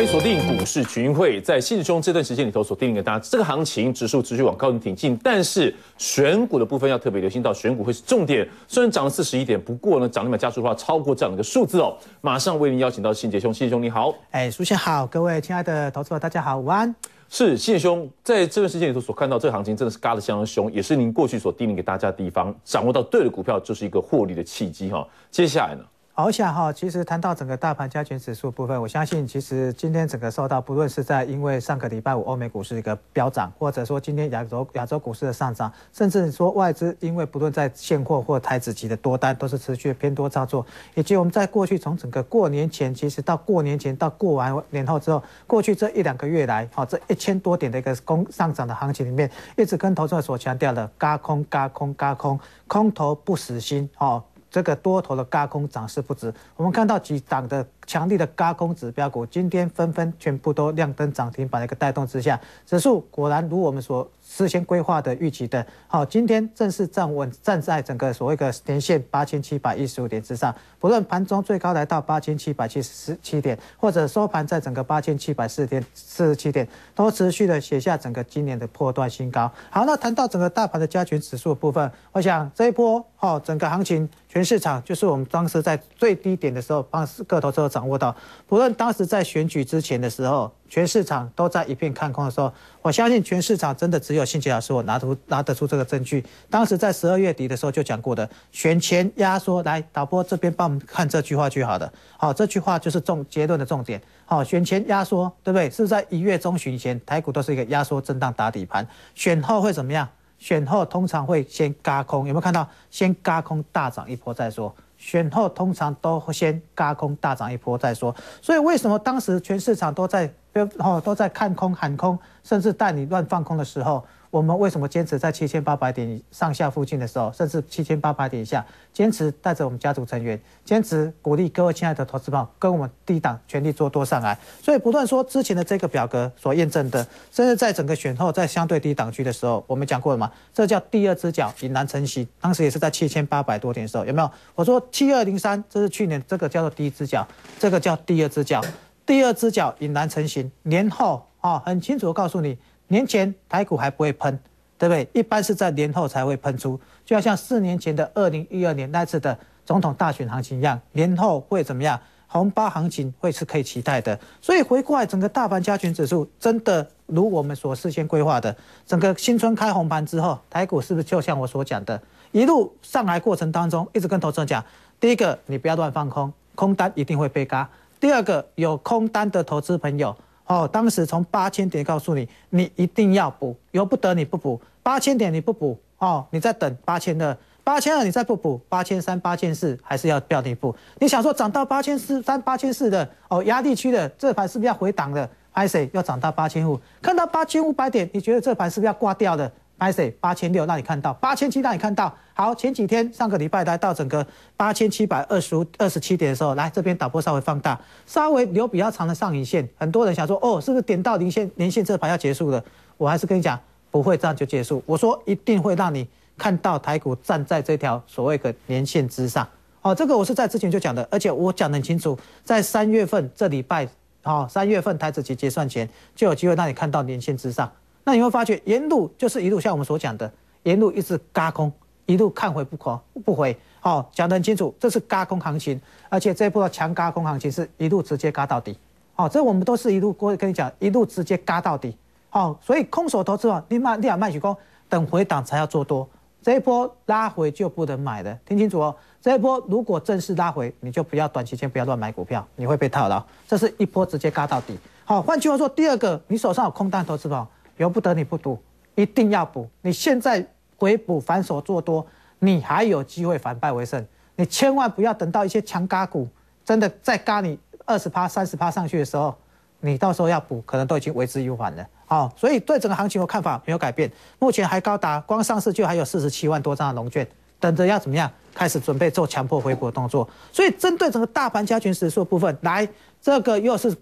欢迎锁定股市群英会，在现实中这段时间里头，锁定给大家这个行情指数持续往高点挺进，但是选股的部分要特别留心到，选股会是重点。虽然涨了四十一点，不过呢，涨停板加速的话超过这样的一个数字哦。马上为您邀请到信杰兄，信杰兄你好，哎，苏先好，各位亲爱的投资者大家好，午安。是信杰兄，在这段时间里头所看到这个行情真的是嘎的相当凶，也是您过去所叮咛给大家的地方，掌握到对的股票就是一个获利的契机哈。接下来呢？我想哈，其实谈到整个大盘加权指数部分，我相信其实今天整个受到，不论是在因为上个礼拜五欧美股市一个飙涨，或者说今天亚洲亚洲股市的上涨，甚至说外资因为不论在现货或台子期的多单都是持续偏多操作，以及我们在过去从整个过年前，其实到过年前到过完年后之后，过去这一两个月来，哈，这一千多点的一个攻上涨的行情里面，一直跟投资者所强调的，嘎空嘎空嘎空，空头不死心，哈。这个多头的高空涨势不止，我们看到几档的强力的高空指标股，今天纷纷全部都亮灯涨停板的一个带动之下，指数果然如我们所事先规划的预期的，好，今天正式站稳站在整个所谓的年线八千七百一十五点之上，不论盘中最高来到八千七百七十七点，或者收盘在整个八千七百四点四十七点，都持续的写下整个今年的破断新高。好，那谈到整个大盘的加权指数部分，我想这一波哦，整个行情。全市场就是我们当时在最低点的时候，帮个头都掌握到。不论当时在选举之前的时候，全市场都在一片看空的时候，我相信全市场真的只有信杰老师我拿出拿得出这个证据。当时在十二月底的时候就讲过的，选前压缩。来导播这边帮我们看这句话就好的。好，这句话就是重结论的重点。好，选前压缩，对不对？是在一月中旬前，台股都是一个压缩震荡打底盘。选后会怎么样？选后通常会先嘎空，有没有看到？先嘎空大涨一波再说。选后通常都先嘎空大涨一波再说。所以为什么当时全市场都在哦都在看空喊空，甚至带你乱放空的时候？我们为什么坚持在七千八百点上下附近的时候，甚至七千八百点以下，坚持带着我们家族成员，坚持鼓励各位亲爱的投资朋友跟我们低档全力做多上来。所以不断说之前的这个表格所验证的，甚至在整个选后在相对低档区的时候，我们讲过了嘛？这叫第二只脚引难成型，当时也是在七千八百多点的时候，有没有？我说七二零三，这是去年这个叫做第一只脚，这个叫第二只脚，第二只脚引难成型，年后啊，很清楚的告诉你。年前台股还不会喷，对不对？一般是在年后才会喷出，就要像四年前的二零一二年那次的总统大选行情一样，年后会怎么样？红包行情会是可以期待的。所以回过来，整个大盘加权指数真的如我们所事先规划的，整个新春开红盘之后，台股是不是就像我所讲的，一路上来过程当中，一直跟投资人讲，第一个你不要乱放空，空单一定会被嘎；第二个有空单的投资朋友。哦，当时从八千点告诉你，你一定要补，由不得你不补。八千点你不补，哦，你再等八千二，八千二你再不补，八千三、八千四还是要标你补。你想说涨到八千四、三八千四的，哦，压力区的这盘是不是要回档的？拍谁要涨到八千五？看到八千五百点，你觉得这盘是不是要挂掉的？拍谁八千六让你看到，八千七让你看到。好，前几天上个礼拜来到整个八千七百二十五二十七点的时候，来这边导播稍微放大，稍微留比较长的上影线。很多人想说，哦，是不是点到零线连线这盘要结束了？我还是跟你讲，不会这样就结束。我说一定会让你看到台股站在这条所谓的年线之上。哦，这个我是在之前就讲的，而且我讲得很清楚，在三月份这礼拜，哦，三月份台子期结算前就有机会让你看到年线之上。那你会发觉沿路就是一路像我们所讲的，沿路一直嘎空，一路看回不可不回。好，讲得很清楚，这是嘎空行情，而且这一波的强嘎空行情是一路直接嘎到底。好，这我们都是一路过跟你讲，一路直接嘎到底。好，所以空手投资啊，你买你要卖许空，等回档才要做多。这一波拉回就不能买的，听清楚哦。这一波如果正式拉回，你就不要短期间不要乱买股票，你会被套牢。这是一波直接嘎到底。好，换句话说，第二个，你手上有空单投资吧？由不得你不赌，一定要补。你现在回补反手做多，你还有机会反败为胜。你千万不要等到一些强嘎股真的再嘎你二十趴、三十趴上去的时候，你到时候要补，可能都已经为之已晚了。好，所以对整个行情的看法没有改变。目前还高达光上市就还有四十七万多张的龙券，等着要怎么样开始准备做强迫回补的动作。所以针对整个大盘加权指数部分，来这个又是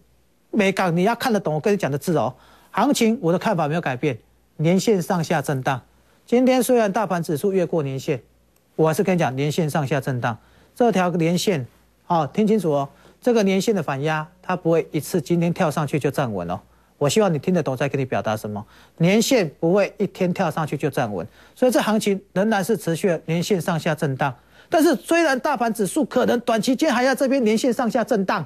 美港，你要看得懂我跟你讲的字哦。行情我的看法没有改变，年线上下震荡。今天虽然大盘指数越过年线，我还是跟你讲年线上下震荡。这条年线，好听清楚哦。这个年线的反压，它不会一次今天跳上去就站稳哦。我希望你听得懂，在跟你表达什么。年线不会一天跳上去就站稳，所以这行情仍然是持续年线上下震荡。但是虽然大盘指数可能短期间还要这边年线上下震荡，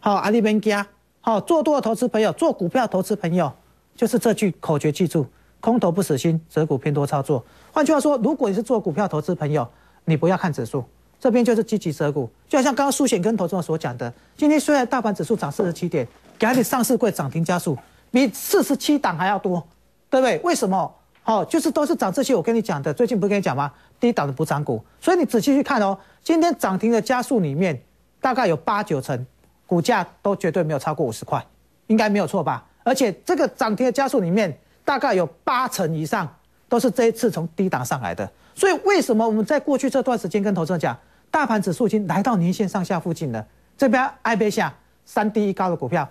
好，阿里边加，好，做多的投资朋友，做股票投资朋友，就是这句口诀记住：空头不死心，择股偏多操作。换句话说，如果你是做股票投资朋友，你不要看指数，这边就是积极择股。就好像刚刚苏显跟投资者所讲的，今天虽然大盘指数涨四十七点。给你上市柜涨停加速比四十七档还要多，对不对？为什么？哦，就是都是涨这些。我跟你讲的，最近不是跟你讲吗？低档的补涨股。所以你仔细去看哦，今天涨停的加速里面，大概有八九成股价都绝对没有超过五十块，应该没有错吧？而且这个涨停的加速里面，大概有八成以上都是这一次从低档上来的。所以为什么我们在过去这段时间跟投资者讲，大盘指数已经来到年线上下附近了？这边挨背下三低一高的股票。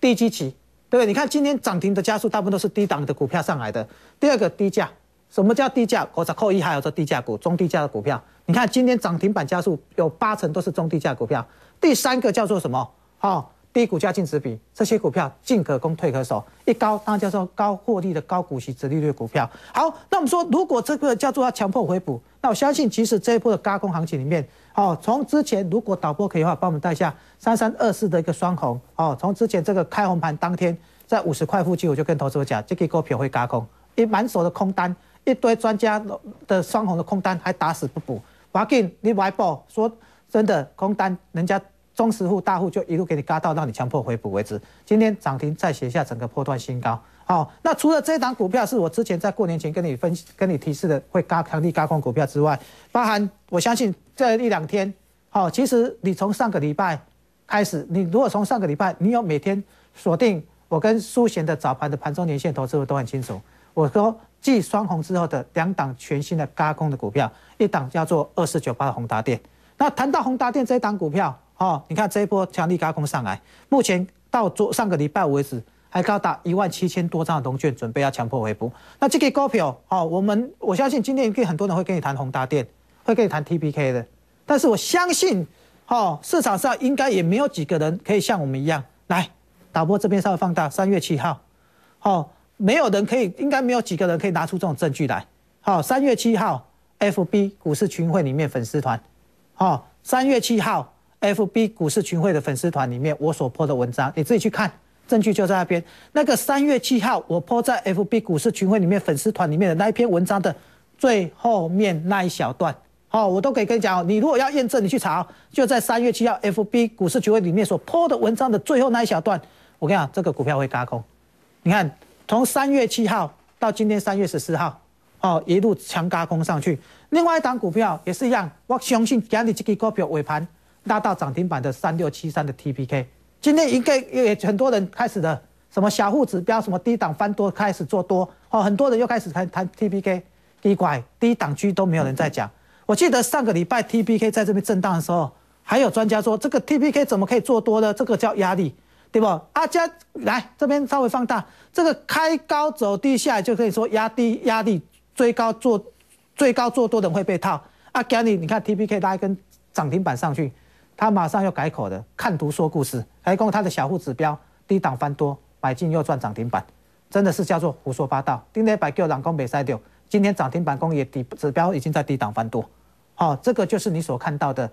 低基期，对不对？你看今天涨停的加速，大部分都是低档的股票上来的。第二个低价，什么叫低价？我只扣一，还有这低价股、中低价的股票。你看今天涨停板加速有八成都是中低价股票。第三个叫做什么？哦，低股价净值比，这些股票进可攻退可守，一高当然叫做高获利的高股息、殖利率股票。好，那我们说如果这个叫做要强迫回补，那我相信其实这一波的高空行情里面。哦，从之前如果导播可以的话，帮我们带下三三二四的一个双红。哦，从之前这个开红盘当天，在五十块附近，我就跟投资者讲，这个股票会嘎空，一满手的空单，一堆专家的双红的空单还打死不补。华进你外报说真的空单，人家中实户大户就一路给你嘎到，让你强迫回补为止。今天涨停再写下整个破断新高。好，那除了这档股票是我之前在过年前跟你分跟你提示的会嘎强力嘎空股票之外，包含我相信这一两天，好，其实你从上个礼拜开始，你如果从上个礼拜你有每天锁定我跟苏贤的早盘的盘中连线投资，我都很清楚。我说继双红之后的两档全新的嘎空的股票，一档叫做二四九八的宏达电。那谈到宏达电这一档股票，哦，你看这一波强力高空上来，目前到昨上个礼拜为止。还高达一万七千多张的龙券，准备要强迫回补。那这个股票，哦，我们我相信今天可以很多人会跟你谈宏达电，会跟你谈 T P K 的。但是我相信，哦，市场上应该也没有几个人可以像我们一样来导播这边稍微放大。三月七号，哦，没有人可以，应该没有几个人可以拿出这种证据来。好，三月七号，F B 股市群会里面粉丝团，哦，三月七号，F B 股市群会的粉丝团里面我所泼的文章，你自己去看。证据就在那边。那个三月七号，我泼在 FB 股市群会里面粉丝团里面的那一篇文章的最后面那一小段，好，我都可以跟你讲。你如果要验证，你去查，就在三月七号 FB 股市群会里面所泼的文章的最后那一小段。我跟你讲，这个股票会嘎空。你看，从三月七号到今天三月十四号，哦，一路强嘎空上去。另外一档股票也是一样，我相信今日这支股票尾盘拉到涨停板的三六七三的 TPK。今天应该也很多人开始的什么小户指标，什么低档翻多开始做多哦，很多人又开始谈谈 T P K 低拐低档区都没有人在讲。我记得上个礼拜 T P K 在这边震荡的时候，还有专家说这个 T P K 怎么可以做多呢？这个叫压力，对不？阿加来这边稍微放大，这个开高走低下来就可以说压低压力追高做最高做多的人会被套。阿加你你看 T P K 拉一根涨停板上去。他马上又改口的，看图说故事，还供他的小户指标低档翻多，买进又赚涨停板，真的是叫做胡说八道。今天百 Q 两公北塞掉，今天涨停板工业底指标已经在低档翻多，好，这个就是你所看到的。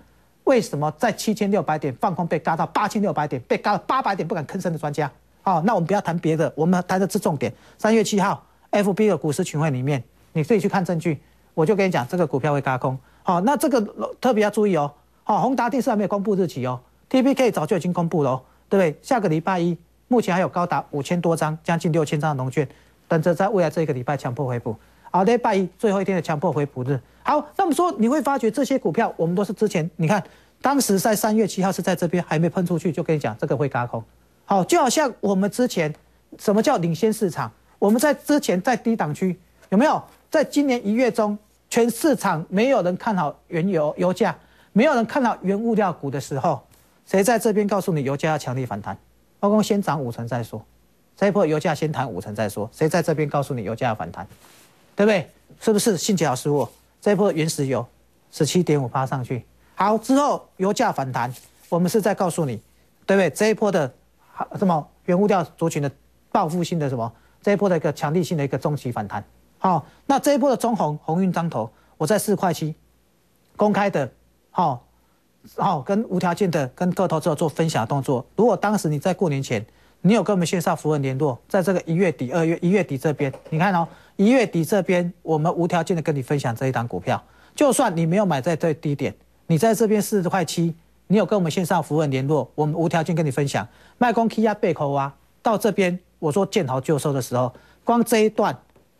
为什么在七千六百点放空被嘎到八千六百点，被嘎了八百点不敢吭声的专家？好，那我们不要谈别的，我们谈的是重点。三月七号，FB 的股市群会里面，你自己去看证据，我就跟你讲，这个股票会嘎空。好，那这个特别要注意哦。好，宏达电视还没有公布日期哦，T P K 早就已经公布了，哦对不对？下个礼拜一，目前还有高达五千多张，将近六千张的农券，等着在未来这一个礼拜强迫回补。好，礼拜一最后一天的强迫回补日。好，那么说你会发觉这些股票，我们都是之前你看，当时在三月七号是在这边还没喷出去，就跟你讲这个会嘎空。好，就好像我们之前什么叫领先市场？我们在之前在低档区有没有？在今年一月中，全市场没有人看好原油油价。没有人看到原物料股的时候，谁在这边告诉你油价要强力反弹？包括先涨五成再说，这一波油价先谈五成再说。谁在这边告诉你油价要反弹？对不对？是不是信姐老师我这一波原石油十七点五趴上去，好之后油价反弹，我们是在告诉你，对不对？这一波的什么原物料族群的报复性的什么这一波的一个强力性的一个中期反弹。好，那这一波的中红红运张头，我在四块七公开的，好，好跟无条件的跟各投资者做分享动作。如果当时你在过年前，你有跟我们线上符文联络，在这个一月底、二月一月底这边，你看哦，一月底这边我们无条件的跟你分享这一档股票，就算你没有买在最低点，你在这边四十块七。你有跟我们线上服务联络，我们无条件跟你分享。卖光 K 压背口啊，到这边我说见好就收的时候，光这一段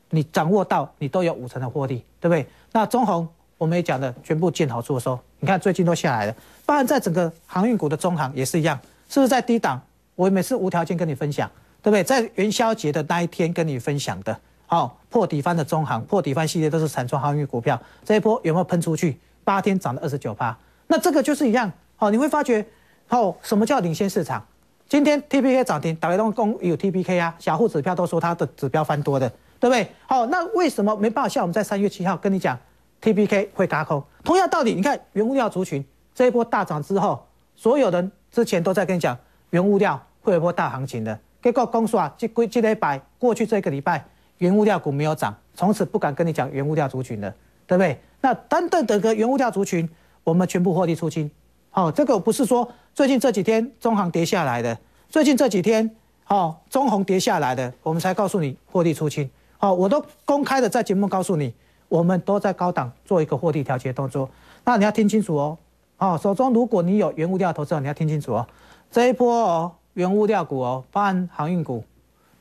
你掌握到，你都有五成的获利，对不对？那中红我们也讲的全部见好就收，你看最近都下来了。包含在整个航运股的中行也是一样，是不是在低档？我每次无条件跟你分享，对不对？在元宵节的那一天跟你分享的，好破底翻的中行，破底翻系列都是产出航运股票，这一波有没有喷出去？八天涨了二十九趴，那这个就是一样。好，你会发觉，哦，什么叫领先市场？今天 T P K 涨停，打开东公有 T P K 啊，小户指标都说它的指标翻多的，对不对？好，那为什么没办法像我们在三月七号跟你讲 T P K 会嘎空？同样道理，你看原物料族群这一波大涨之后，所有人之前都在跟你讲原物料会有一波大行情的，结果公说啊，这归这一百过去这个礼拜原物料股没有涨，从此不敢跟你讲原物料族群了，对不对？那单对整个原物料族群，我们全部获利出清。好，这个不是说最近这几天中行跌下来的，最近这几天，好中红跌下来的，我们才告诉你获利出清。好，我都公开的在节目告诉你，我们都在高档做一个获利调节动作。那你要听清楚哦，哦，手中如果你有原物料投资，你要听清楚哦，这一波哦，原物料股哦，包含航运股、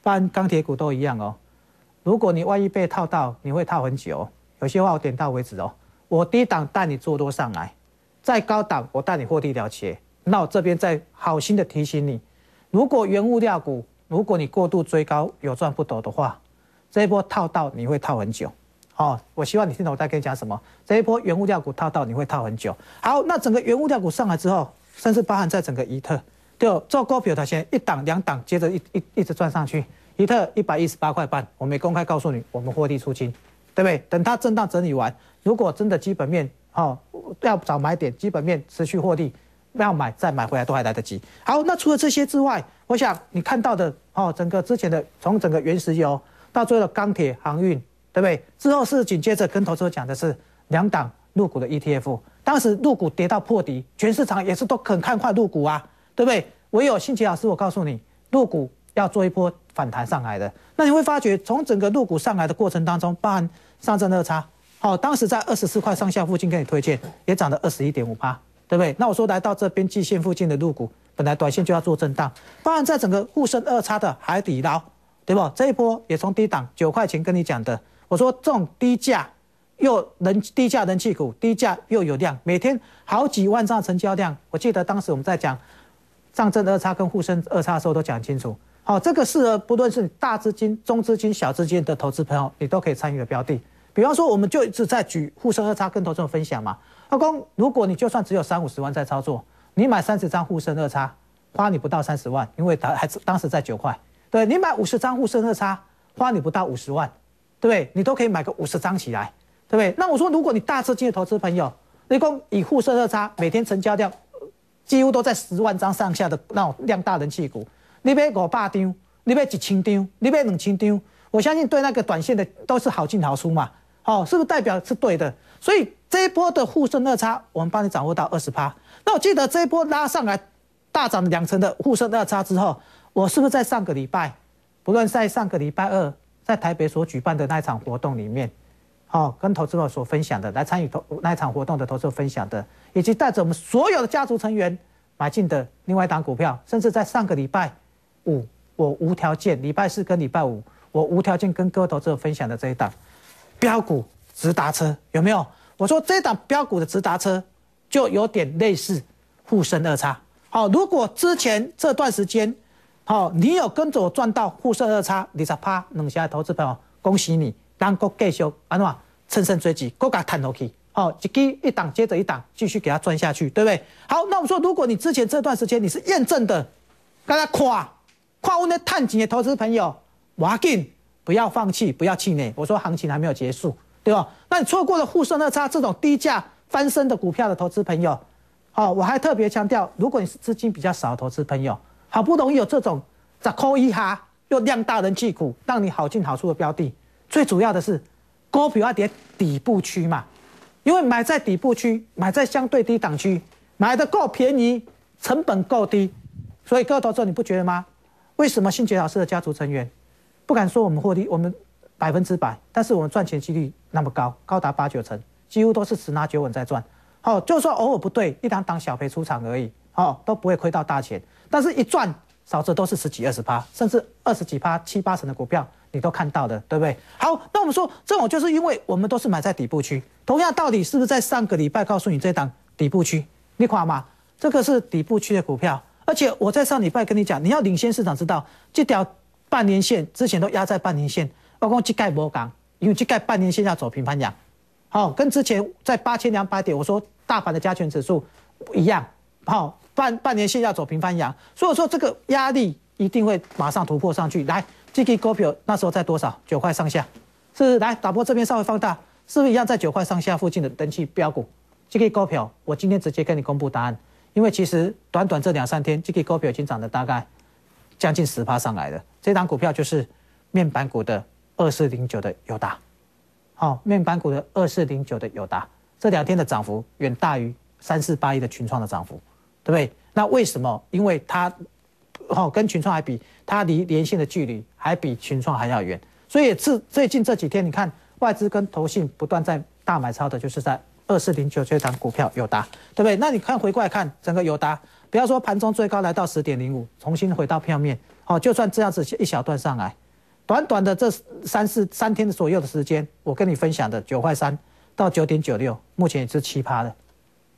包含钢铁股都一样哦。如果你万一被套到，你会套很久。有些话我点到为止哦，我低档带你做多上来。再高档，我带你获利了结。那我这边再好心的提醒你，如果原物料股，如果你过度追高有赚不多的话，这一波套到你会套很久。哦，我希望你听懂我在跟你讲什么。这一波原物料股套到你会套很久。好，那整个原物料股上来之后，甚至包含在整个伊特，就做股票它先一档两档，接着一一一直赚上去。伊特一百一十八块半，我没公开告诉你，我们获利出清，对不对？等它震荡整理完，如果真的基本面。好，要找买点，基本面持续获利，要买再买回来都还来得及。好，那除了这些之外，我想你看到的哦，整个之前的从整个原石油到最后的钢铁航运，对不对？之后是紧接着跟投资者讲的是两档入股的 ETF，当时入股跌到破底，全市场也是都很看快入股啊，对不对？唯有信奇老师，我告诉你，入股要做一波反弹上来的，那你会发觉从整个入股上来的过程当中，包含上证二差。好，当时在二十四块上下附近给你推荐，也涨了二十一点五八，对不对？那我说来到这边季线附近的入股，本来短线就要做震荡，包含在整个沪深二差的海底捞，对不？这一波也从低档九块钱跟你讲的，我说这种低价又人低价人气股，低价又有量，每天好几万张成交量。我记得当时我们在讲上证二差跟沪深二差的时候都讲清楚。好，这个适合不论是大资金、中资金、小资金的投资朋友，你都可以参与的标的。比方说，我们就一直在举沪深二差跟投资者分享嘛。阿公，如果你就算只有三五十万在操作，你买三十张沪深二差，花你不到三十万，因为它还是当时在九块。对你买五十张沪深二差，花你不到五十万，对不对？你都可以买个五十张起来，对不对？那我说，如果你大资金的投资朋友，你共以沪深二差每天成交量几乎都在十万张上下的那种量大人气股，你买五百张，你买一千张，你买两千张，我相信对那个短线的都是好进好出嘛。好，是不是代表是对的？所以这一波的沪深二差，我们帮你掌握到二十趴。那我记得这一波拉上来大涨两成的沪深二差之后，我是不是在上个礼拜，不论在上个礼拜二在台北所举办的那一场活动里面，好，跟投资者所分享的，来参与投那一场活动的投资者分享的，以及带着我们所有的家族成员买进的另外一档股票，甚至在上个礼拜五，我无条件，礼拜四跟礼拜五，我无条件跟各位投资者分享的这一档。标股直达车有没有？我说这档标股的直达车就有点类似沪深二叉。好，如果之前这段时间，好，你有跟着我赚到沪深二差，二十趴冷下投资朋友，恭喜你，当国继续安怎乘胜追击，各家探落去，好，一基一档接着一档，继续给它赚下去，对不对？好，那我们说，如果你之前这段时间你是验证的，大家夸夸我那探钱的投资朋友，要紧。不要放弃，不要气馁。我说行情还没有结束，对吧？那你错过了沪深二差这种低价翻身的股票的投资朋友，好，我还特别强调，如果你是资金比较少的投资朋友，好不容易有这种砸扣一哈又量大人气股，让你好进好出的标的，最主要的是股票要跌底部区嘛，因为买在底部区，买在相对低档区，买的够便宜，成本够低，所以各位投资你不觉得吗？为什么信杰老师的家族成员不敢说我们获利，我们百分之百，但是我们赚钱几率那么高，高达八九成，几乎都是十拿九稳在赚。好，就算偶尔不对，一档档小赔出场而已，好都不会亏到大钱。但是一赚，少则都是十几二十趴，甚至二十几趴、七八成的股票，你都看到的，对不对？好，那我们说这种就是因为我们都是买在底部区，同样道理是不是在上个礼拜告诉你这档底部区？你垮吗，这个是底部区的股票。而且我在上礼拜跟你讲，你要领先市场，知道这条半年线之前都压在半年线，包括这盖波港，因为这盖半年线要走平盘阳，好，跟之前在八千两百点，我说大盘的加权指数一样，好，半半年线要走平翻阳，所以说这个压力一定会马上突破上去。来，这个股票那时候在多少？九块上下，是不是？来，打波这边稍微放大，是不是一样在九块上下附近的登记标股？这个股票，我今天直接跟你公布答案。因为其实短短这两三天，这个股票已经涨了大概将近十趴上来了。这档股票就是面板股的二四零九的友达，好，面板股的二四零九的友达，这两天的涨幅远大于三四八一的群创的涨幅，对不对？那为什么？因为它哦跟群创还比，它离连线的距离还比群创还要远，所以这最近这几天，你看外资跟投信不断在大买超的，就是在。二四零九这档股票友达，对不对？那你看回过来看整个友达，不要说盘中最高来到十点零五，重新回到票面，好，就算这样子一小段上来，短短的这三四三天左右的时间，我跟你分享的九块三到九点九六，目前也是奇葩的，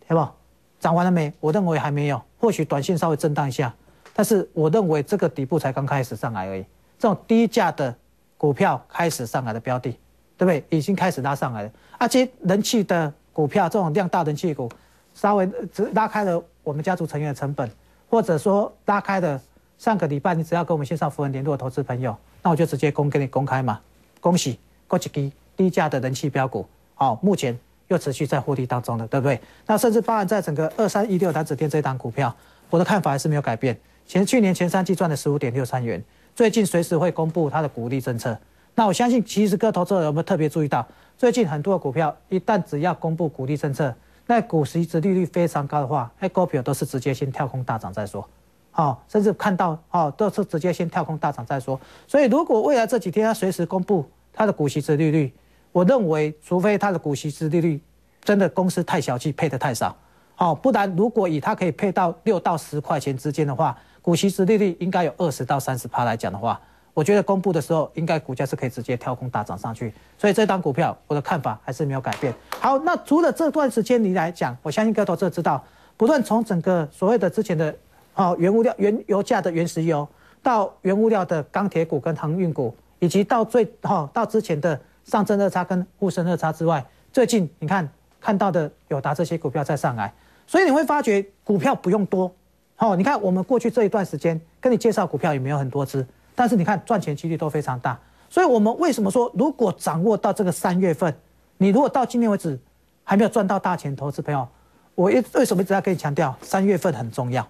好不？涨完了没？我认为还没有，或许短线稍微震荡一下，但是我认为这个底部才刚开始上来而已。这种低价的股票开始上来的标的，对不对？已经开始拉上来了，而且人气的。股票这种量大人气股，稍微只拉开了我们家族成员的成本，或者说拉开了上个礼拜你只要跟我们线上服务联络的投资朋友，那我就直接公给你公开嘛，恭喜，恭喜低低价的人气标股，好，目前又持续在获利当中的，对不对？那甚至包含在整个二三一六单子电这档股票，我的看法还是没有改变，前去年前三季赚了十五点六三元，最近随时会公布它的股利政策，那我相信其实各投资者有没有特别注意到？最近很多的股票，一旦只要公布股利政策，那股息值利率非常高的话，那股票都是直接先跳空大涨再说，好，甚至看到哦都是直接先跳空大涨再说。所以如果未来这几天它随时公布它的股息值利率，我认为除非它的股息值利率真的公司太小气配的太少，好，不然如果以它可以配到六到十块钱之间的话，股息值利率应该有二十到三十趴来讲的话。我觉得公布的时候，应该股价是可以直接跳空大涨上去，所以这档股票我的看法还是没有改变。好，那除了这段时间你来讲，我相信各位投资者知道，不论从整个所谓的之前的哦原物料、原油价的原石油，到原物料的钢铁股跟航运股，以及到最哈到之前的上证热差跟沪深热差之外，最近你看看到的友达这些股票在上来，所以你会发觉股票不用多，好，你看我们过去这一段时间跟你介绍股票也没有很多只。但是你看赚钱几率都非常大，所以我们为什么说如果掌握到这个三月份，你如果到今天为止还没有赚到大钱，投资朋友，我一为什么一直要跟你强调三月份很重要？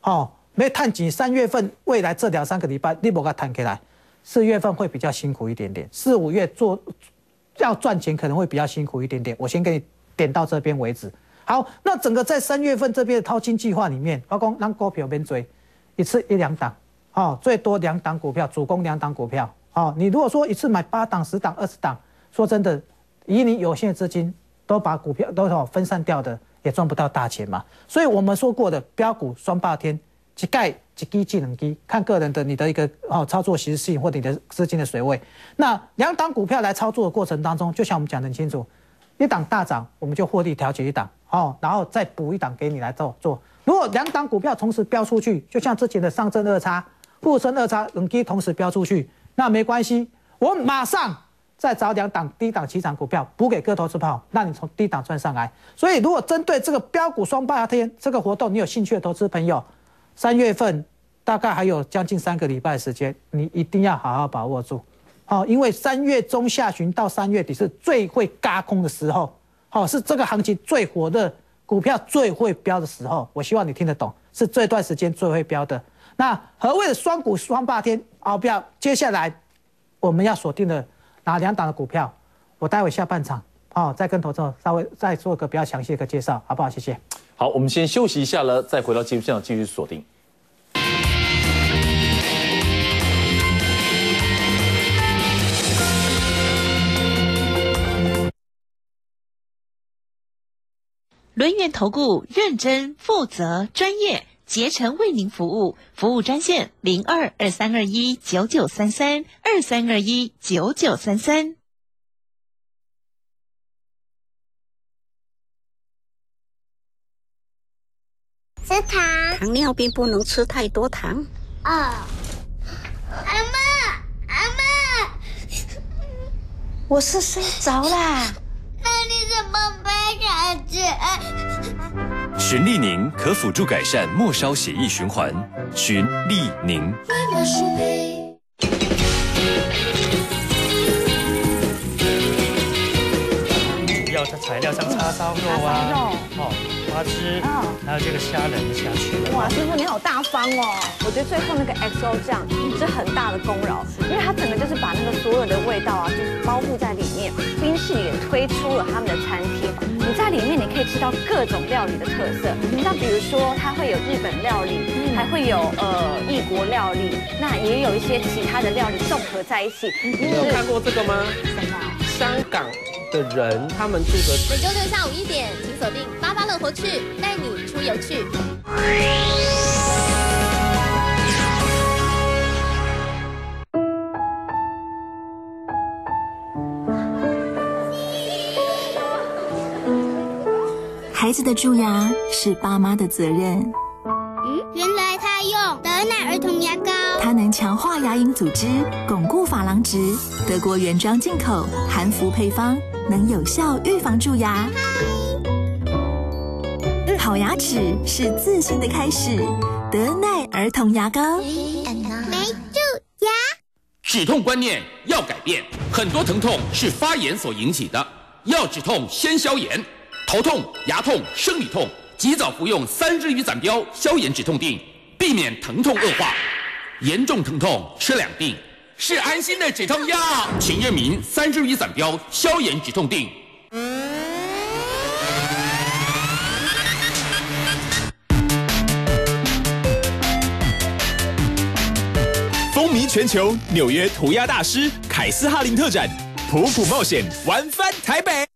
好，没探紧三月份未来这两三个礼拜你不给它谈起来，四月份会比较辛苦一点点，四五月做要赚钱可能会比较辛苦一点点。我先给你点到这边为止。好，那整个在三月份这边的掏金计划里面，包括让股票边追一次一两档。哦，最多两档股票，主攻两档股票。哦，你如果说一次买八档、十档、二十档，说真的，以你有限的资金，都把股票都好分散掉的，也赚不到大钱嘛。所以我们说过的标股双霸天，几盖几低技能低，看个人的你的一个哦操作习性或你的资金的水位。那两档股票来操作的过程当中，就像我们讲的很清楚，一档大涨，我们就获利调节一档，哦，然后再补一档给你来做做。如果两档股票同时飙出去，就像之前的上证二差。沪深二叉冷基同时飙出去，那没关系，我马上再找两档低档起涨股票补给各投资炮，让你从低档赚上来。所以，如果针对这个标股双八天这个活动，你有兴趣的投资朋友，三月份大概还有将近三个礼拜时间，你一定要好好把握住，好，因为三月中下旬到三月底是最会嘎空的时候，好，是这个行情最火热。股票最会飙的时候，我希望你听得懂，是这段时间最会飙的。那何谓的双股双霸天？好，不要，接下来我们要锁定的哪两档的股票？我待会下半场哦，再跟投资者稍微再做个比较详细的个介绍，好不好？谢谢。好，我们先休息一下了，再回到节目现场继续锁定。轮源投顾认真负责专业，竭诚为您服务。服务专线零二二三二一九九三三二三二一九九三三。吃糖。糖尿病不能吃太多糖。哦。阿妈，阿妈，我是睡着啦。那你怎么背孩子？循利宁可辅助改善末梢血液循环。循利宁。材料像叉烧肉啊，哦。花枝，嗯，还有这个虾仁下去。哇，师傅你好大方哦！我觉得最后那个 XO 酱是很大的功劳，因为它整个就是把那个所有的味道啊，就是包覆在里面。冰室也推出了他们的餐厅，你在里面你可以吃到各种料理的特色，像比如说它会有日本料理，还会有呃异国料理，那也有一些其他的料理综合在一起。你有看过这个吗？什么？香港。的人，他们住的。每周六下午一点，请锁定巴巴乐活趣，带你出游去。孩子的蛀牙是爸妈的责任。嗯，原来他用德奈儿童牙膏，它能强化牙龈组织，巩固珐琅质，德国原装进口，含氟配方。能有效预防蛀牙，好牙齿是自信的开始。德耐儿童牙膏，没蛀牙。止痛观念要改变，很多疼痛是发炎所引起的，要止痛先消炎。头痛、牙痛、生理痛，及早服用三日鱼散标消炎止痛定，避免疼痛恶化。严重疼痛吃两定。是安心的止痛药，秦验明三支鱼散标消炎止痛定。风靡全球，纽约涂鸦大师凯斯哈林特展，普普冒险玩翻台北。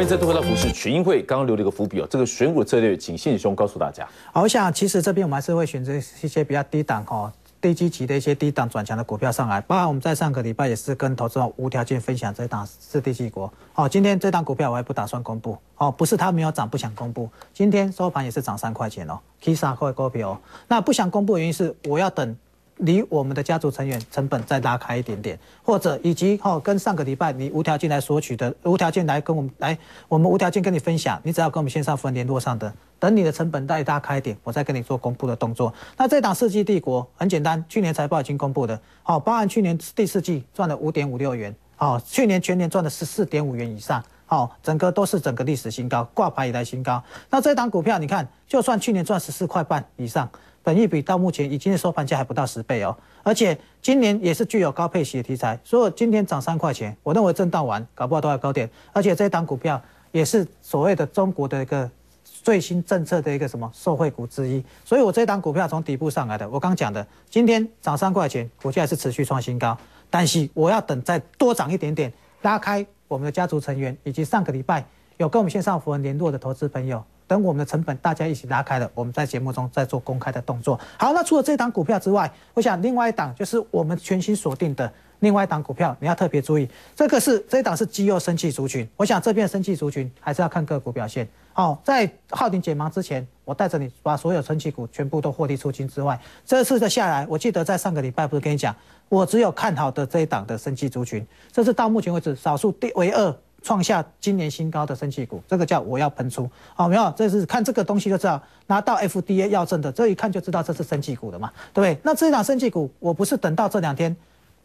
欢迎再度回到股市群英会，刚刚留了一个伏笔哦，这个选股策略，请信兄告诉大家。好，我想其实这边我们还是会选择一些比较低档哈、低基期的一些低档转强的股票上来。包括我们在上个礼拜也是跟投资者无条件分享这档四地帝国。好，今天这档股票我还不打算公布。哦，不是它没有涨，不想公布。今天收盘也是涨三块钱哦，Kisa 块股票。那不想公布的原因是我要等。离我们的家族成员成本再拉开一点点，或者以及哦，跟上个礼拜你无条件来索取的，无条件来跟我们来，我们无条件跟你分享，你只要跟我们线上分联络上的，等你的成本再拉开一点，我再跟你做公布的动作。那这档世纪帝国很简单，去年财报已经公布的，好，包含去年第四季赚了五点五六元，好，去年全年赚了十四点五元以上，好，整个都是整个历史新高，挂牌以来新高。那这档股票你看，就算去年赚十四块半以上。本益比到目前以今天收盘价还不到十倍哦，而且今年也是具有高配息的题材，所以今天涨三块钱，我认为震荡完搞不好都要高点，而且这档股票也是所谓的中国的一个最新政策的一个什么受惠股之一，所以我这档股票从底部上来的，我刚讲的，今天涨三块钱，股价是持续创新高，但是我要等再多涨一点点，拉开我们的家族成员以及上个礼拜有跟我们线上符文联络的投资朋友。等我们的成本大家一起拉开了，我们在节目中再做公开的动作。好，那除了这档股票之外，我想另外一档就是我们全新锁定的另外一档股票，你要特别注意，这个是这一档是肌肉生气族群。我想这边生气族群还是要看个股表现。好，在浩鼎解盲之前，我带着你把所有生气股全部都获利出清之外，这次的下来，我记得在上个礼拜不是跟你讲，我只有看好的这一档的生气族群，这是到目前为止少数第唯二。创下今年新高的升气股，这个叫我要喷出，好没有？这是看这个东西就知道，拿到 FDA 药证的，这一看就知道这是升气股的嘛，对不对？那这一档升气股，我不是等到这两天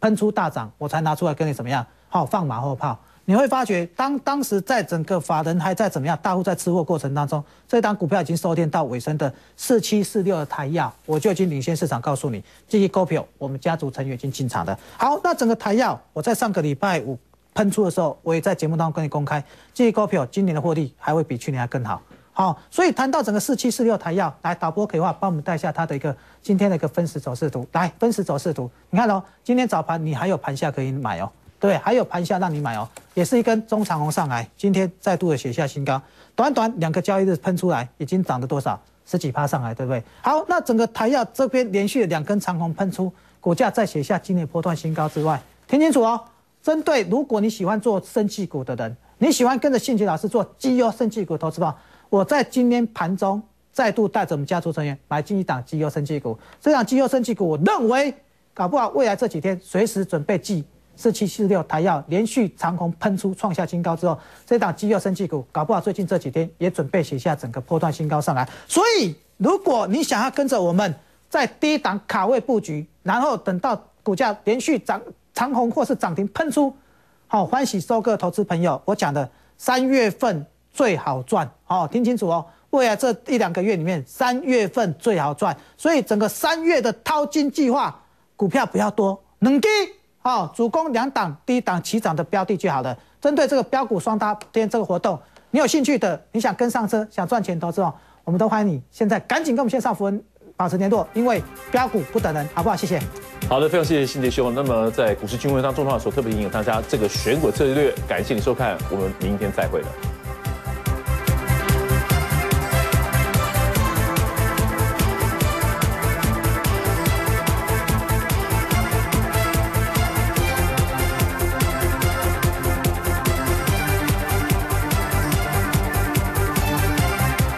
喷出大涨，我才拿出来跟你怎么样？好，放马后炮。你会发觉，当当时在整个法人还在怎么样，大户在吃货过程当中，这档股票已经收跌到尾声的四七四六的台药，我就已经领先市场告诉你，这些股票我们家族成员已经进场的。好，那整个台药，我在上个礼拜五喷出的时候，我也在节目当中跟你公开，这些股票今年的获利还会比去年还更好。好，所以谈到整个四七四六台药，来导播可以话帮我们带一下它的一个今天的一个分时走势图，来分时走势图，你看哦，今天早盘你还有盘下可以买哦。对，还有盘下让你买哦，也是一根中长红上来，今天再度的写下新高，短短两个交易日喷出来，已经涨了多少？十几趴上来，对不对？好，那整个台药这边连续两根长红喷出，股价再写下今年波段新高之外，听清楚哦。针对如果你喜欢做生气股的人，你喜欢跟着信杰老师做绩优生气股投资吧，我在今天盘中再度带着我们家族成员买进一档绩优生气股，这档绩优生气股，我认为搞不好未来这几天随时准备记。四七四六台药连续长虹喷出创下新高之后，这档肌肉升气股搞不好最近这几天也准备写下整个波段新高上来。所以，如果你想要跟着我们在低档卡位布局，然后等到股价连续涨长虹或是涨停喷出，好欢喜收割投资朋友，我讲的三月份最好赚，好听清楚哦。未来这一两个月里面，三月份最好赚，所以整个三月的淘金计划，股票不要多，能低。好，主攻两档低档起涨的标的就好了。针对这个标股双搭天这个活动，你有兴趣的，你想跟上车，想赚钱投资哦，我们都欢迎你。现在赶紧跟我们线上符文保持联络，因为标股不等人，好不好？谢谢。好的，非常谢谢新杰兄。那么在股市新闻当中的话，所特别提醒大家这个选股策略，感谢你收看，我们明天再会了。